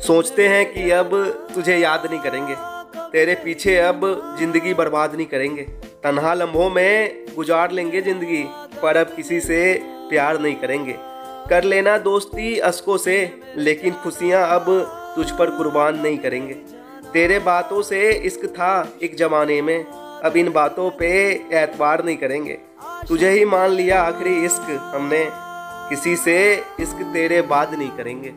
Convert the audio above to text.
सोचते हैं कि अब तुझे याद नहीं करेंगे। तेरे पीछे अब ज़िंदगी बर्बाद नहीं करेंगे। तनहा लम्हों में गुजार लेंगे ज़िंदगी, पर अब किसी से प्यार नहीं करेंगे। कर लेना दोस्ती अशकों से, लेकिन खुशियाँ अब तुझ पर कुर्बान नहीं करेंगे। तेरे बातों से इश्क था एक ज़माने में, अब इन बातों पे एतबार नहीं करेंगे। तुझे ही मान लिया आखिरी इश्क हमने, किसी से इश्क तेरे बाद नहीं करेंगे।